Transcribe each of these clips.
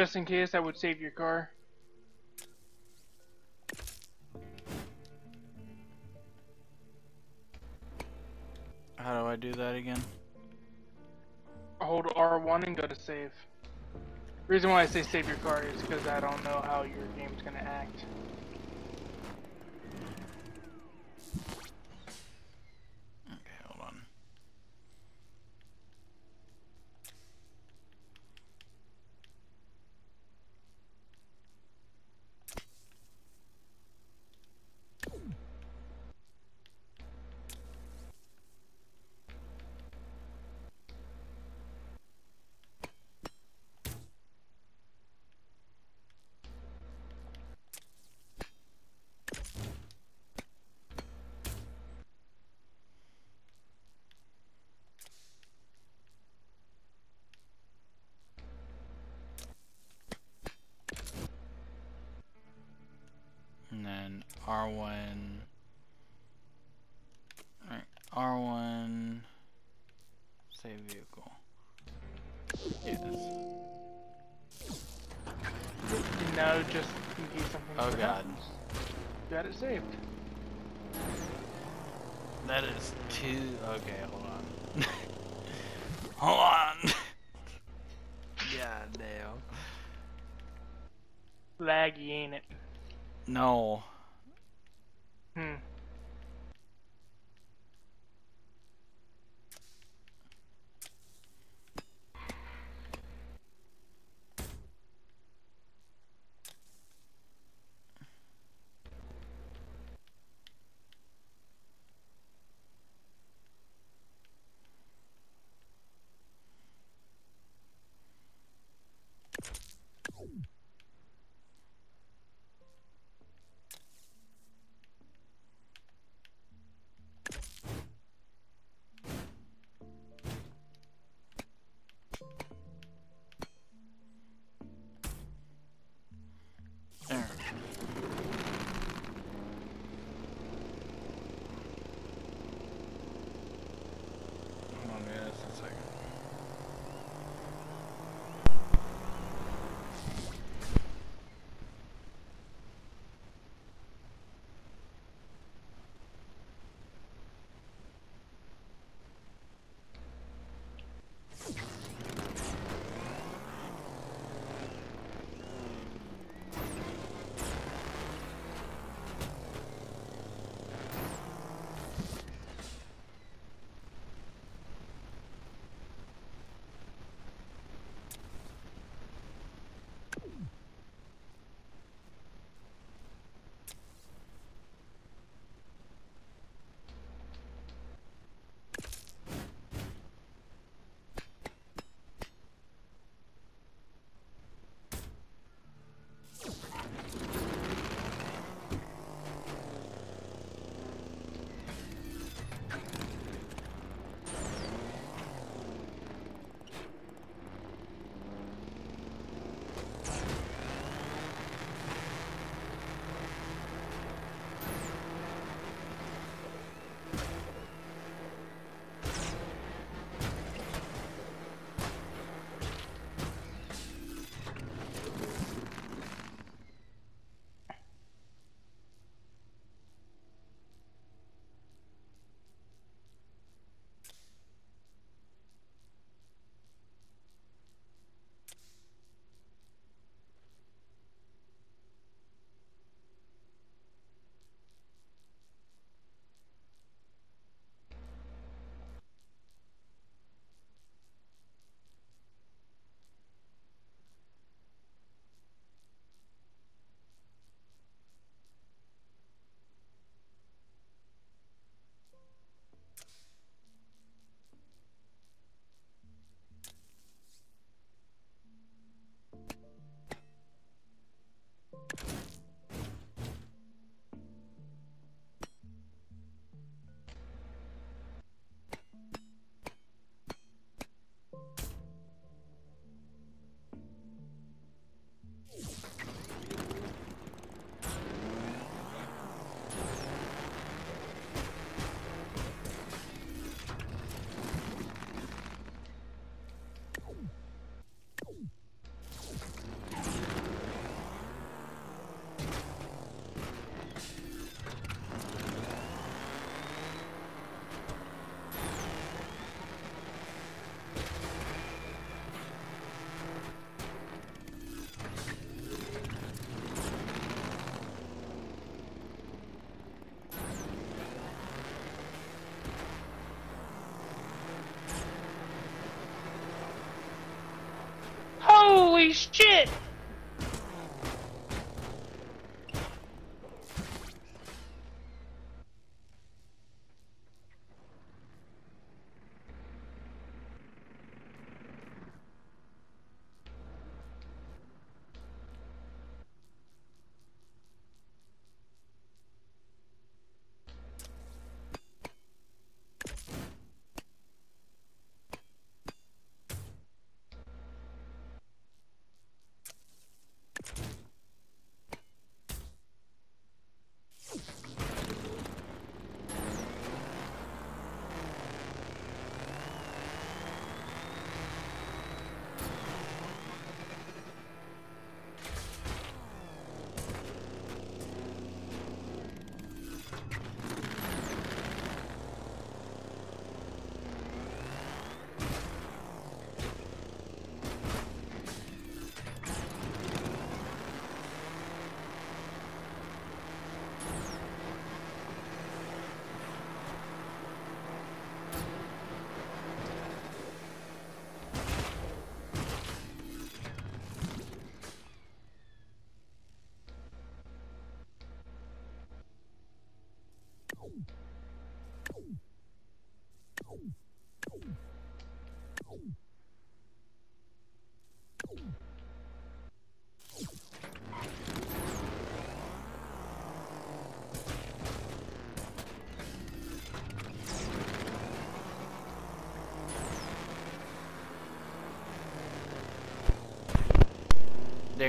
Just in case, I would save your car. How do I do that again? Hold R1 and go to save. reason why I say save your car is because I don't know how your game's gonna act. R1. Alright, R1. Save vehicle. Yes. No, just in case something Oh god. Got it saved. That is too. Okay, hold on. hold on! god damn. Laggy, ain't it? No. Hmm. Holy shit!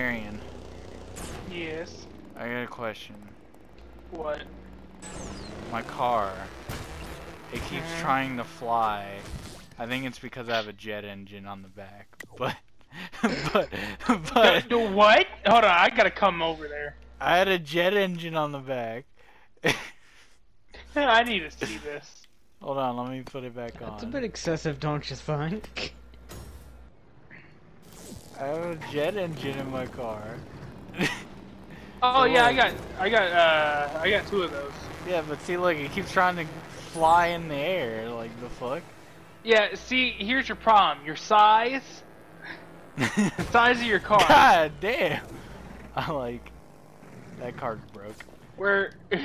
Darian, Yes. I got a question. What? My car, it keeps Mhm. trying to fly. I think it's because I have a jet engine on the back. But, but, but, Do- do what? Hold on, I gotta come over there. I had a jet engine on the back. I need to see this. Hold on, let me put it back That's on. It's a bit excessive, don't you find? I have a jet engine in my car. Oh yeah, I got, I got, uh, I got two of those. yeah, but see, look, it keeps trying to fly in the air. Like the fuck. Yeah, see, here's your problem. Your size, the size of your car. God damn. I like that card's broke. Where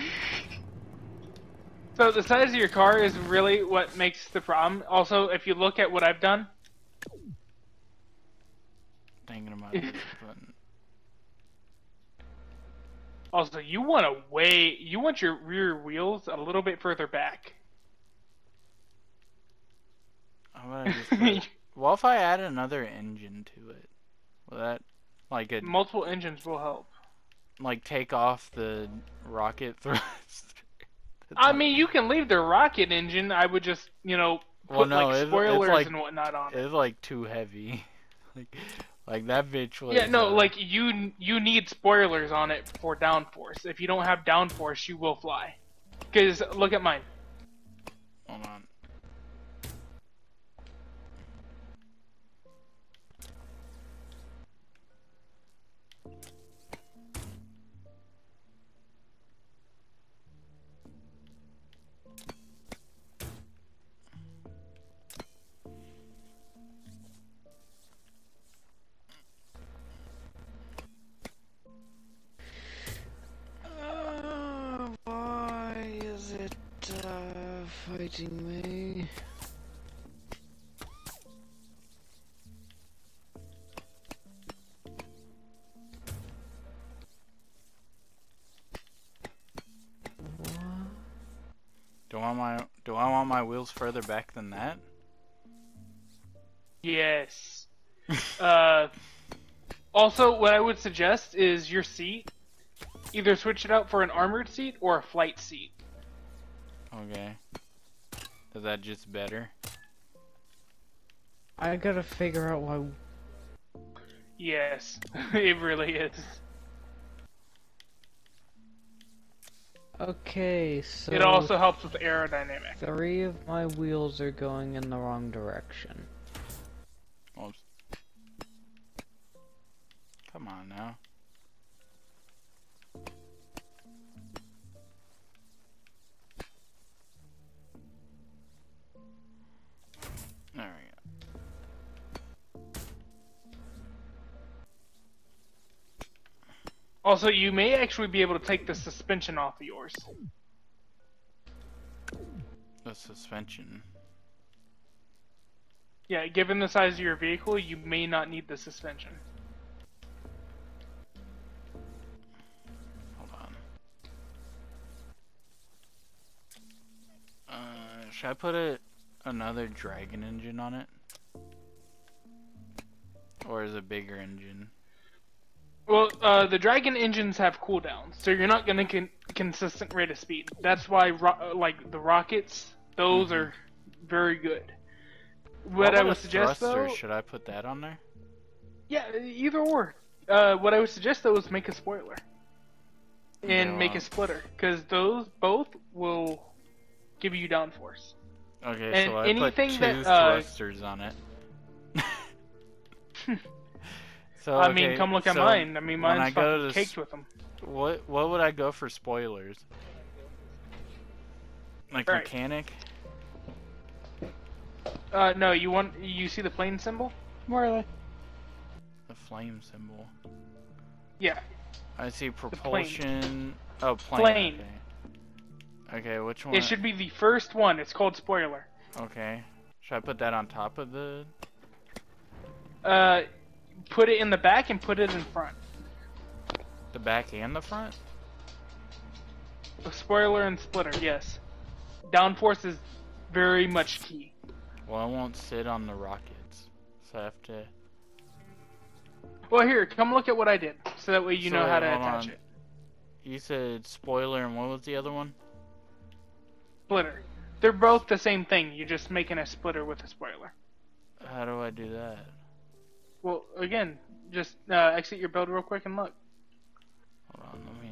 So the size of your car is really what makes the problem. Also, if you look at what I've done, Thinking about this button. also you want to way you want your rear wheels a little bit further back. I'm gonna just. Put, what if I add another engine to it? Will that like a Multiple engines will help. like take off the rocket thrust? I mean, you can leave the rocket engine. I would just, you know, put Well, no, like it's- it's spoilers like- and whatnot on it. it's like too heavy. like, like that bitch was. Yeah, no, uh, like you you need spoilers on it for downforce. If you don't have downforce, you will fly. Cause look at mine. Hold on. Do want my wheels further back than that? Yes. uh, also, what I would suggest is your seat. Either switch it out for an armored seat or a flight seat. Okay. Is that just better? I gotta figure out why. Yes, it really is. Okay, so It also helps with aerodynamics. three of my wheels are going in the wrong direction. Oops. Come on now. Also, you may actually be able to take the suspension off of yours. The suspension. Yeah, given the size of your vehicle, you may not need the suspension. Hold on. Uh, should I put a another dragon engine on it? Or is a bigger engine? Well, uh, the Dragon engines have cooldowns, so you're not gonna con- consistent rate of speed. That's why, ro- uh, like the rockets, those Mhm. are very good. What I would suggest thruster? though, Should I put that on there? yeah, either or. Uh, what I would suggest though is make a spoiler and Yeah, make well- a splitter, because those both will give you downforce. Okay, And so I anything put two that, uh, thrusters on it. so I mean, okay, come look at so mine. I mean, when mine's I go to fucking caked with them. What what would I go for spoilers? Like Right. mechanic? Uh, no, you want you see the plane symbol? Where are they? The flame symbol. Yeah. I see plane. propulsion. Oh, plane. Plane. Okay. okay, which one? It should be the first one. It's called spoiler. Okay. Should I put that on top of the? Uh, put it in the back and put it in front. The back and the front? A spoiler and splitter, yes. Downforce is very much key. Well, I won't sit on the rockets, so I have to. Well, here, come look at what I did, so that way you So know how to attach on. it. You said spoiler, and what was the other one? Splitter. They're both the same thing. You're just making a splitter with a spoiler. How do I do that? Well, again, just uh, exit your build real quick and look. Hold on,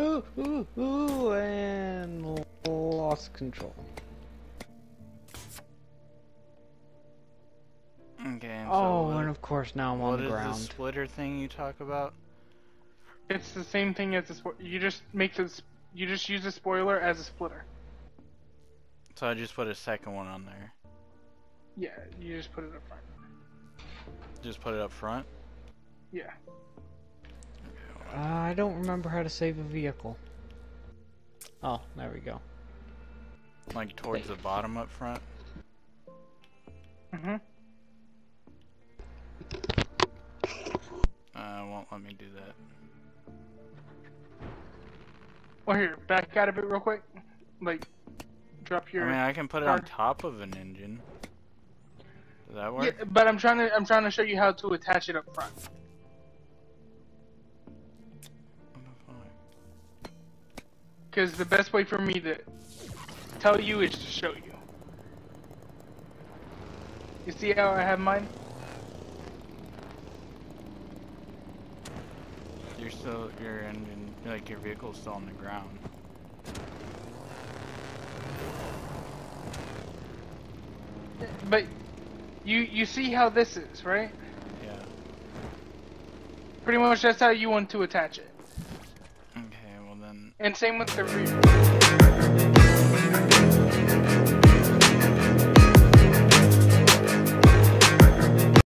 Ooh, ooh, ooh, and lost control. Okay. And so Oh, what, and of course now I'm on the is ground. the splitter thing you talk about? It's the same thing as a spo- You just make this. You just use a spoiler as a splitter. So I just put a second one on there. Yeah, you just put it up front. Just put it up front. Yeah. I don't remember how to save a vehicle. Oh, there we go. Like towards the bottom up front. Mm-hmm. Uh, won't let me do that. Well, here, back out of it real quick. Like, drop your. I mean, I can put it on top of an engine. Does that work? Yeah, but I'm trying to. I'm trying to show you how to attach it up front. Because the best way for me to tell you is to show you. You see how I have mine? You're still your engine, like your vehicle's still on the ground. But you you see how this is, right? Yeah. Pretty much that's how you want to attach it. And same with the rear.